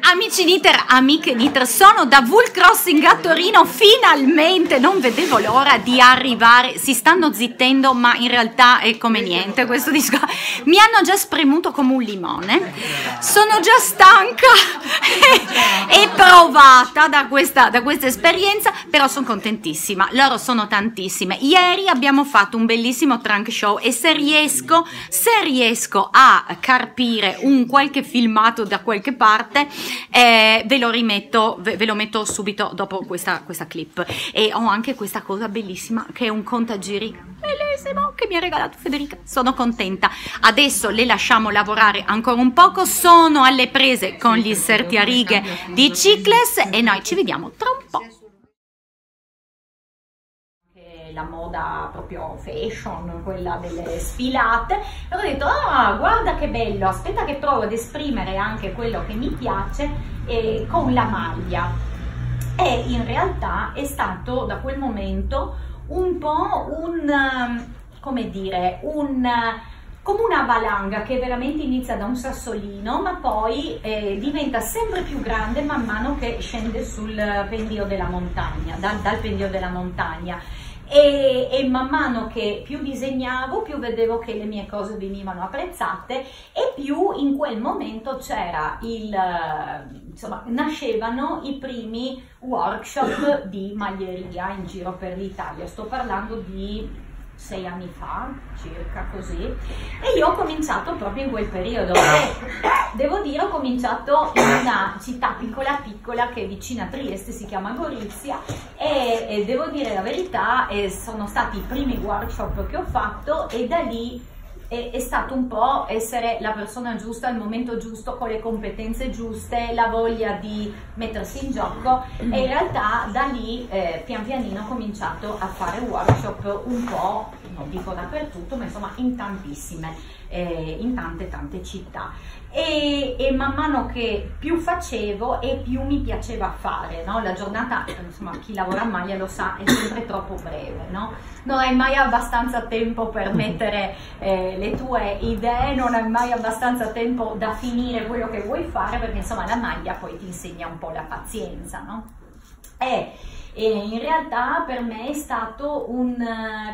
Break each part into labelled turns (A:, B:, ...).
A: Amici Niter, amiche Niter, sono da Wool Crossing a Torino, finalmente non vedevo l'ora di arrivare, si stanno zittendo ma in realtà è come niente questo disco, mi hanno già spremuto come un limone, sono già stanca e provata da questa, da questa esperienza, però sono contentissima, loro sono tantissime, ieri abbiamo fatto un bellissimo trunk show e se riesco, se riesco a carpire un qualche filmato da qualche parte, eh, ve lo rimetto, ve, ve, lo metto subito dopo questa, questa clip. E ho anche questa cosa bellissima che è un contagiri bellissimo che mi ha regalato Federica. Sono contenta. Adesso le lasciamo lavorare ancora un poco. Sono alle prese con gli inserti a righe di Cicles e noi ci vediamo tra un po' la moda proprio fashion, quella delle sfilate, e ho detto, ah, guarda che bello, aspetta che provo ad esprimere anche quello che mi piace eh, con la maglia. E in realtà è stato da quel momento un po' un, come dire, un come una valanga che veramente inizia da un sassolino ma poi eh, diventa sempre più grande man mano che scende sul pendio della montagna, dal, dal pendio della montagna e, e, man mano che più disegnavo più vedevo che le mie cose venivano apprezzate e più in quel momento c'era il insomma nascevano i primi workshop di maglieria in giro per l'Italia. Sto parlando di sei anni fa, circa così, e io ho cominciato proprio in quel periodo. Devo dire, ho cominciato in una città piccola piccola che è vicina a Trieste, si chiama Gorizia, e, e devo dire la verità, sono stati i primi workshop che ho fatto e da lì è, è, stato un po' essere la persona giusta al momento giusto, con le competenze giuste, la voglia di mettersi in gioco. E in realtà da lì eh, pian pianino ho cominciato a fare workshop un po', non dico dappertutto, ma insomma in tantissime, eh, in tante tante città e, e, man mano che più facevo e più mi piaceva fare, no? La giornata, insomma, chi lavora a maglia lo sa, è sempre troppo breve, no? Non hai mai abbastanza tempo per mettere eh, le tue idee, non hai mai abbastanza tempo da finire quello che vuoi fare, perché insomma la maglia poi ti insegna un po' la pazienza, no? E, e in realtà per me è stato un,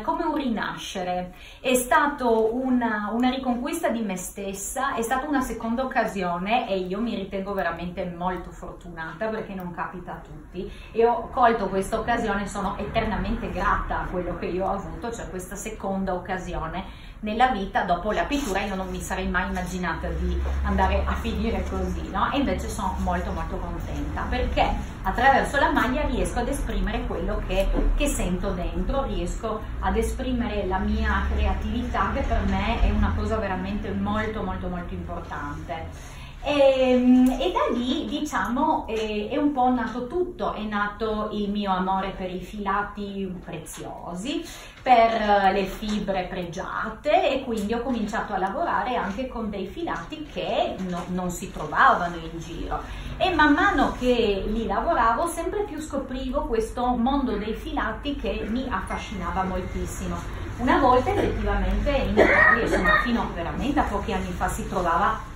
A: come un rinascere, è stato una, una riconquista di me stessa, è stata una seconda occasione e io mi ritengo veramente molto fortunata perché non capita a tutti. E ho colto questa occasione, sono eternamente grata a quello che io ho avuto, cioè questa seconda occasione nella vita dopo la pittura io non mi sarei mai immaginata di andare a finire così, no? E invece sono molto molto contenta perché attraverso la maglia riesco ad esprimere quello che, che sento dentro, riesco ad esprimere la mia creatività che per me è una cosa veramente molto molto molto importante. E, ehm, e, da lì diciamo è, è, un po' nato tutto, è nato il mio amore per i filati preziosi, per eh, le fibre pregiate e quindi ho cominciato a lavorare anche con dei filati che no, non si trovavano in giro e man mano che li lavoravo sempre più scoprivo questo mondo dei filati che mi affascinava moltissimo. Una volta effettivamente in Italia, insomma fino veramente a pochi anni fa si trovava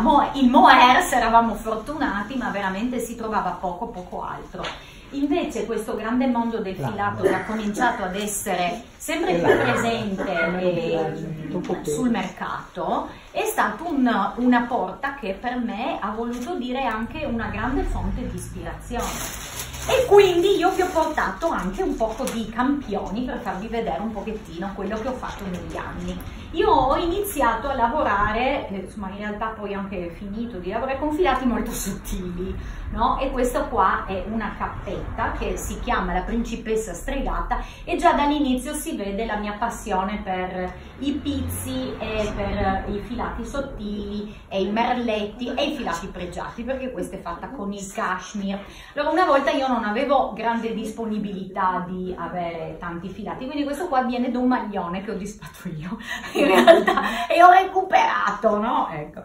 A: Mo- il Moers eravamo fortunati, ma veramente si trovava poco, poco altro. Invece questo grande mondo del filato che ha cominciato ad essere sempre più presente eh, sul mercato è stata un, una porta che per me ha voluto dire anche una grande fonte di ispirazione. E quindi io vi ho portato anche un poco di campioni per farvi vedere un pochettino quello che ho fatto negli anni. Io ho iniziato a lavorare, eh, insomma in realtà poi ho anche finito di lavorare con filati molto sottili, no? E questa qua è una cappetta che si chiama la principessa stregata e già dall'inizio si vede la mia passione per i pizzi e per i filati sottili e i merletti e i filati pregiati perché questa è fatta con il cashmere. Allora una volta io non avevo grande disponibilità di avere tanti filati, quindi questo qua viene da un maglione che ho disfatto io in realtà e ho recuperato, no? Ecco.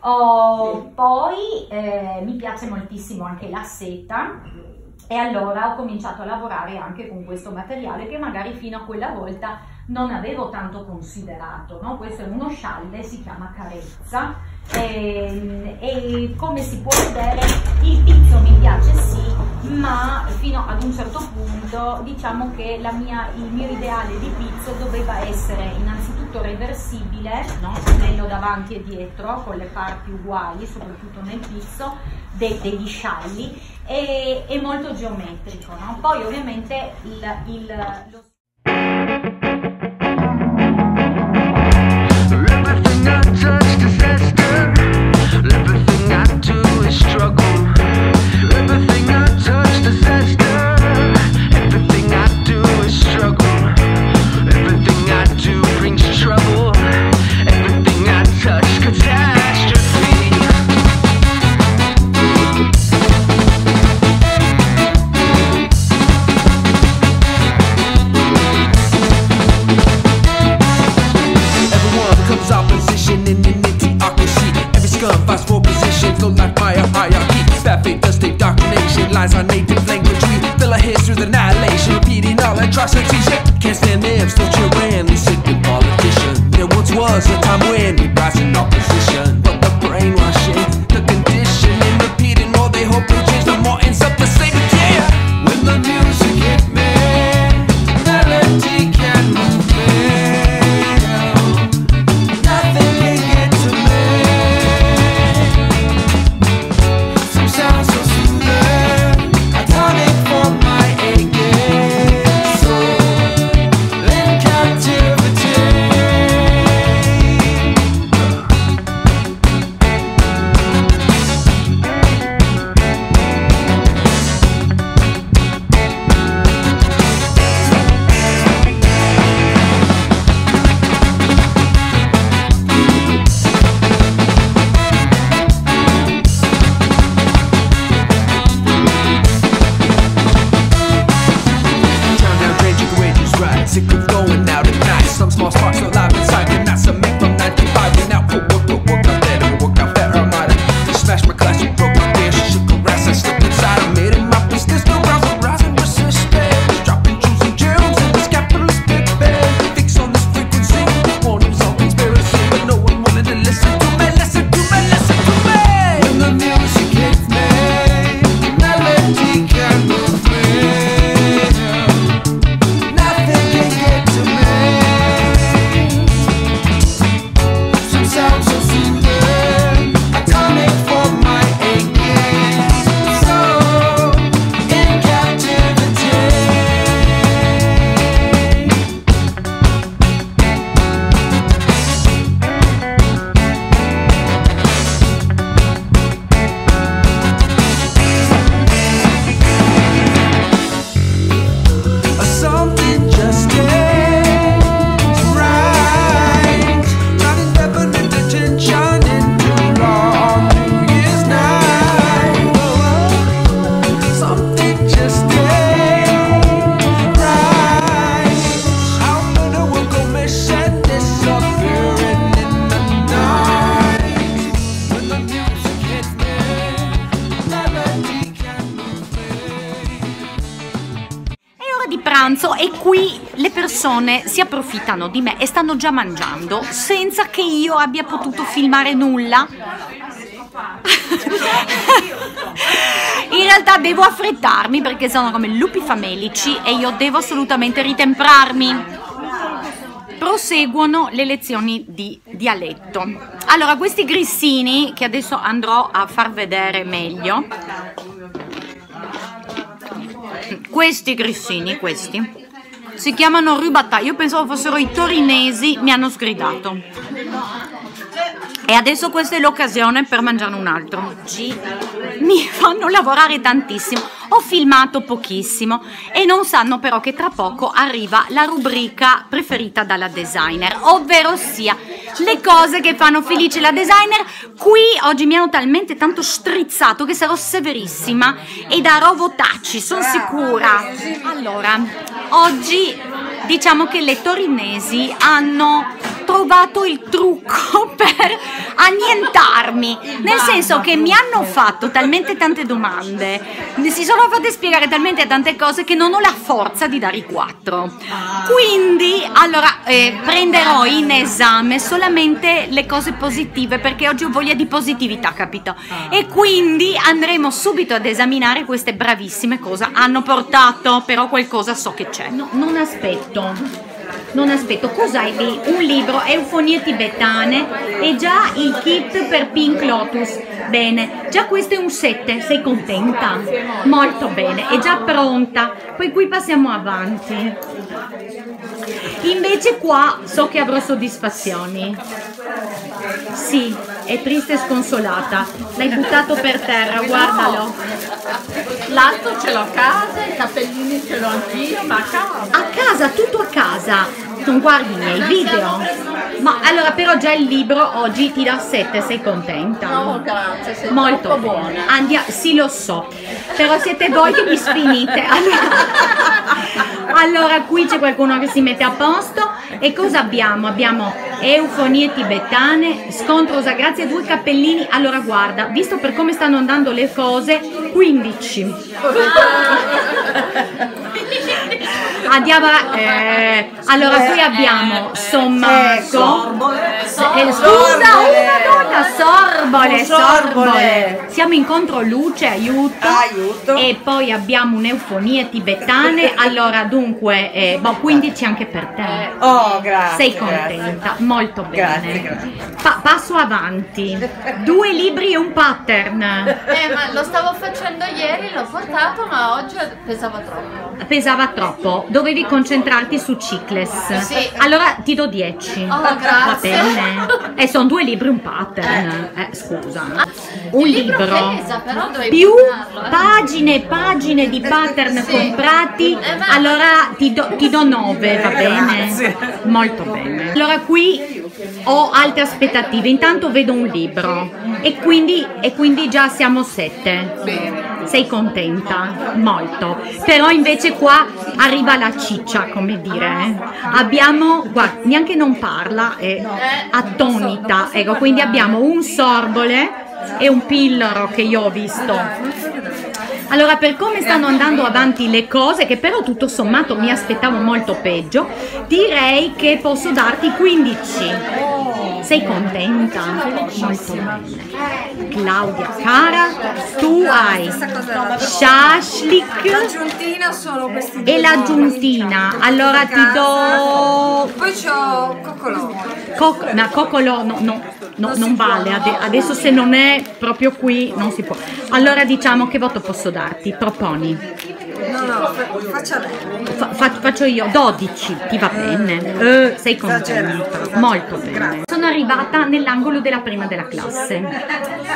A: Oh, poi eh, mi piace moltissimo anche la seta e allora ho cominciato a lavorare anche con questo materiale che magari fino a quella volta non avevo tanto considerato, no? questo è uno scialle, si chiama Carezza
B: e, e come si può vedere il pizzo mi piace sì, ma fino ad un certo punto diciamo che mia, il mio ideale di pizzo doveva essere innanzitutto reversibile, no? pennello davanti e dietro con le parti uguali, soprattutto nel pizzo, de, degli scialli e, e molto geometrico. No? Poi ovviamente il, il, lo was the time persone si approfittano di me e stanno già mangiando senza che io abbia potuto filmare nulla. In realtà devo affrettarmi perché sono come lupi famelici e io devo assolutamente ritemprarmi. Proseguono le lezioni di dialetto. Allora, questi grissini che adesso andrò a far vedere meglio questi grissini, questi, si chiamano rubatà. Io pensavo fossero i torinesi, mi hanno sgridato. E adesso questa è l'occasione per mangiare un altro. Oggi mi fanno lavorare tantissimo. Ho filmato pochissimo e non sanno però che tra poco arriva la rubrica preferita dalla designer, ovvero sia le cose che fanno felice la designer. Qui oggi mi hanno talmente tanto strizzato che sarò severissima e darò votacci, sono sicura. Allora, oggi diciamo che le torinesi hanno
A: trovato il trucco per annientarmi, nel senso che mi hanno fatto talmente tante domande, si sono fatte spiegare talmente tante cose che non ho la forza di dare i quattro. Quindi, allora, eh, prenderò in esame solamente le cose positive perché oggi ho voglia di positività, capito? E quindi andremo subito ad esaminare queste bravissime cose. Hanno portato, però qualcosa so che c'è. No, non aspetto non aspetto, cos'hai lì? Un libro, Eufonie tibetane e già il kit per Pink Lotus. Bene, già questo è un 7, sei contenta? Molto bene, è già pronta. Poi qui passiamo avanti. Invece qua so che avrò soddisfazioni. Sì, è triste e sconsolata. L'hai buttato per terra, guardalo.
C: L'altro ce l'ho a casa, i cappellini ce l'ho anch'io, ma a casa.
A: A casa, tutto a casa. Non guardi i miei video. Ma allora però già il libro oggi ti dà 7, sei contenta?
C: No, grazie, sei
A: Molto
C: buona.
A: Andiamo, sì lo so, però siete voi che mi sfinite. Allora, allora qui c'è qualcuno che si mette a posto e cosa abbiamo? Abbiamo eufonie tibetane, scontro grazie a due cappellini. Allora guarda, visto per come stanno andando le cose, 15. Andiamo a, eh, allora qui abbiamo Sommacco. Eh, scusa, una donna, sorbole, sorbole. Siamo in controluce, aiuto.
D: Aiuto.
A: E poi abbiamo un'eufonie tibetane. Allora, dunque, eh, boh, 15 anche per te.
D: Oh, grazie.
A: Sei contenta, molto bene.
D: Grazie, grazie.
A: Pa- passo avanti. Due libri e un pattern.
C: Eh, ma lo stavo facendo ieri, l'ho portato, ma oggi pesava troppo.
A: Pesava troppo, dovevi concentrarti su Cicles.
C: Sì.
A: Allora ti do 10.
C: Oh,
A: Va
C: grazie.
A: bene. E sono due libri un pattern. Eh, scusa. Un
C: Il libro
A: libro.
C: pesa,
A: Più
C: comprarlo, eh.
A: pagine e pagine di pattern
C: Sì.
A: comprati,
C: Eh,
A: allora ti do, ti do 9, va bene?
D: Grazie.
A: Molto bene. Allora qui ho alte aspettative, intanto vedo un libro e quindi, e quindi già siamo 7.
D: Bene.
A: Sei contenta? Molto. Però invece qua arriva la ciccia, come dire. eh. Abbiamo, guarda, neanche non parla, è attonita. Ecco, quindi abbiamo un sorbole e un pilloro che io ho visto. Allora, per come stanno andando avanti le cose, che però tutto sommato mi aspettavo molto peggio, direi che posso darti 15. Sei contenta? Molto bene. Claudia, cara, tu hai shashlik e l'aggiuntina. Allora ti do
E: Poi c'ho coccolò.
A: Coc- no, coccolo no, no, no, non vale, ade- adesso se non è proprio qui non si può. Allora diciamo che voto posso darti? Proponi.
E: No, no, fa- faccia lei.
A: Fa- fa- faccio io 12, ti va bene? Eh, sei contenta? Molto bene. Sono arrivata nell'angolo della prima della classe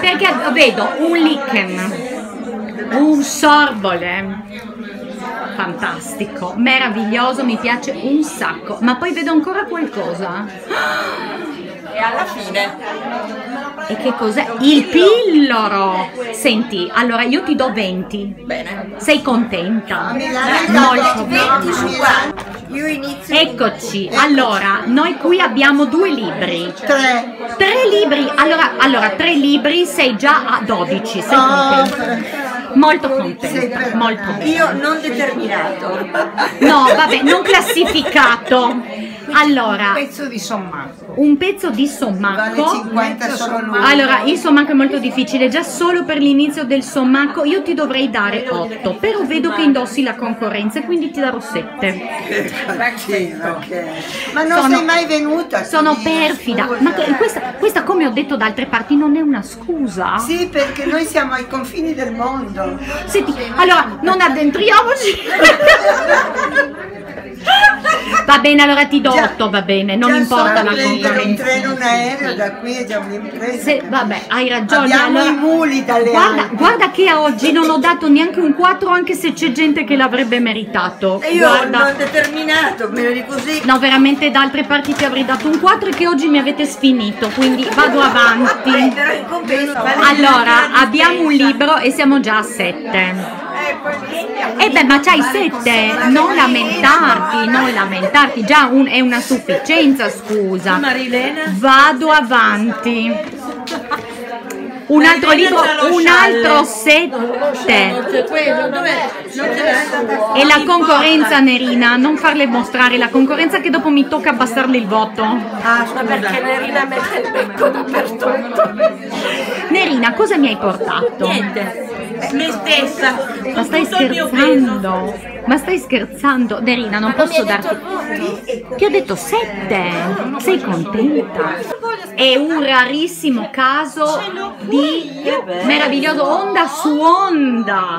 A: perché vedo un lichen, un sorbole. Fantastico, meraviglioso, mi piace un sacco, ma poi vedo ancora qualcosa.
D: E alla fine.
A: E che cos'è? Il pilloro! Senti, allora io ti do 20.
D: Bene.
A: Sei contenta? Molto bene.
E: Io inizio
A: Eccoci, allora, noi qui abbiamo due libri.
E: tre.
A: Tre libri, allora, allora tre libri, sei già a 12, sei contenta? Molto contenta, molto bene.
E: Io non determinato.
A: No, vabbè, non classificato. Allora,
C: Pezzo di sommacco.
A: un pezzo di
E: Vale
A: sommacco.
E: 50 solo.
A: Allora, il sommacco è molto difficile, già solo per l'inizio del sommacco io ti dovrei dare 8, però vedo che indossi la concorrenza e quindi ti darò 7.
E: Ma non
A: Sono-
E: sei mai venuta.
A: Sono perfida, ma questa, questa come ho detto da altre parti non è una scusa?
E: Sì, perché noi siamo ai confini del mondo.
A: Senti, allora non addentriamoci. Va bene, allora ti do
E: Già-
A: 8, va bene, non importa la
E: prendere un
A: concorrenza.
E: treno, un aereo da qui è già un'impresa.
A: Se- vabbè, hai ragione.
E: Abbiamo
A: allora-
E: i muli dalle
A: guarda,
E: Alpi.
A: guarda che a oggi non ho dato neanche un 4 anche se c'è gente che l'avrebbe meritato.
E: E io
A: guarda.
E: non determinato, me lo dico così.
A: No, veramente da altre parti ti avrei dato un 4 e che oggi mi avete sfinito, quindi vado avanti. Allora, abbiamo un libro e siamo già a 7.
E: Eh,
A: Eh beh, ma c'hai sette, non lamentarti, non lamentarti, già un- è una sufficienza, scusa. Vado avanti. Un altro libro, un altro sette. E la concorrenza, Nerina, non farle mostrare la concorrenza che dopo mi tocca abbassarle il voto.
D: Ah. Perché Nerina mette il becco dappertutto.
A: Nerina, cosa mi hai portato?
D: Niente. Me stessa.
A: Ma stai scherzando? Ma stai scherzando? Nerina, non posso darti... Ti ho detto sette. Sei contenta? È un rarissimo caso di meraviglioso onda su onda.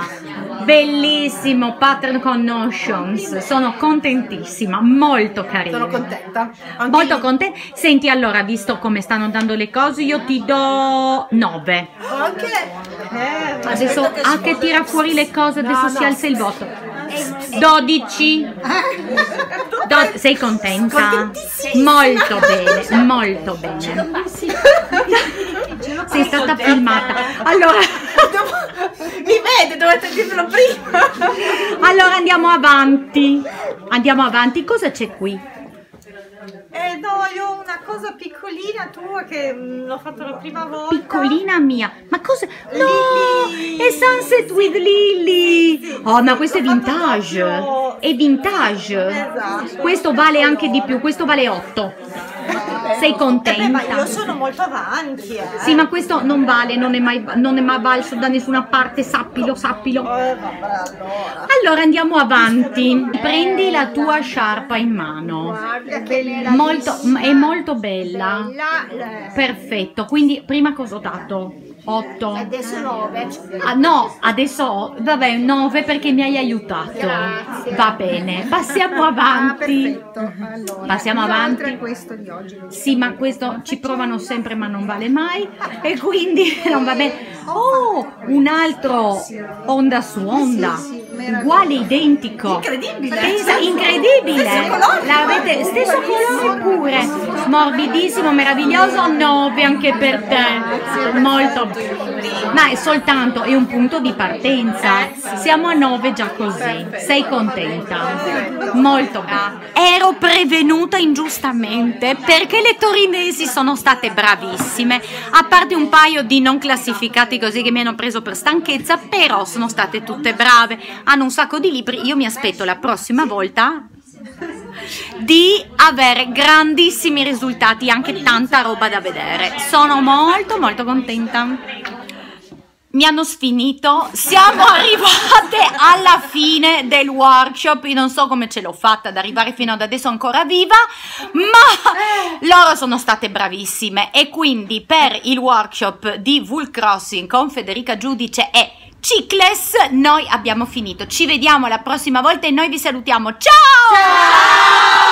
A: Bellissimo pattern con notions. Sono contentissima, molto carino.
F: Sono contenta.
A: Molto contenta. Senti, allora, visto come stanno andando le cose, io ti do 9.
F: Anche eh,
A: Adesso a che tira fuori le cose, adesso si alza il voto. 12. Do- sei contenta? Molto bene, molto bene. Sei stata filmata. Allora,
F: mi vede, dovete dirlo prima.
A: allora andiamo avanti. Andiamo avanti. Cosa c'è qui?
F: Eh no, io ho una cosa piccolina tua che mm, l'ho fatto la prima volta.
A: Piccolina mia, ma cosa? No,
F: Lily.
A: è Sunset with Lily. Oh, ma questo è vintage. È vintage.
F: Esatto.
A: Questo vale anche di più, questo vale 8. Sei
F: Eh beh, ma
A: contenta?
F: io sono molto avanti, eh.
A: Sì, ma questo non vale, non è mai, non è mai valso da nessuna parte, sappilo, sappilo.
F: Eh, allora.
A: Allora andiamo avanti. Prendi la tua sciarpa in mano.
F: Guarda che
A: Molto, è molto bella. Perfetto, quindi prima cosa ho dato? 8.
F: Adesso 9.
A: Ah, no, adesso vabbè, 9 perché mi hai aiutato.
F: Grazie.
A: Va bene, passiamo avanti.
F: Allora,
A: Passiamo avanti.
F: Questo di oggi.
A: Sì, ma questo ci provano sempre ma non vale mai e quindi non va bene. Oh, un altro onda su onda, uguale identico.
F: Incredibile.
A: Incredibile. L'avete stesso colore pure. Morbidissimo, meraviglioso, 9 anche per te. Molto. Ma è soltanto è un punto di partenza. Siamo a 9 già così. Sei contenta? Molto bene. Ero prevenuta ingiustamente perché le torinesi sono state bravissime, a parte un paio di non classificati così che mi hanno preso per stanchezza, però sono state tutte brave, hanno un sacco di libri, io mi aspetto la prossima volta di avere grandissimi risultati, anche tanta roba da vedere. Sono molto molto contenta. Mi hanno sfinito, siamo arrivate alla fine del workshop, io non so come ce l'ho fatta ad arrivare fino ad adesso ancora viva, ma loro sono state bravissime e quindi per il workshop di Wool Crossing con Federica Giudice e Cicles noi abbiamo finito, ci vediamo la prossima volta e noi vi salutiamo, ciao!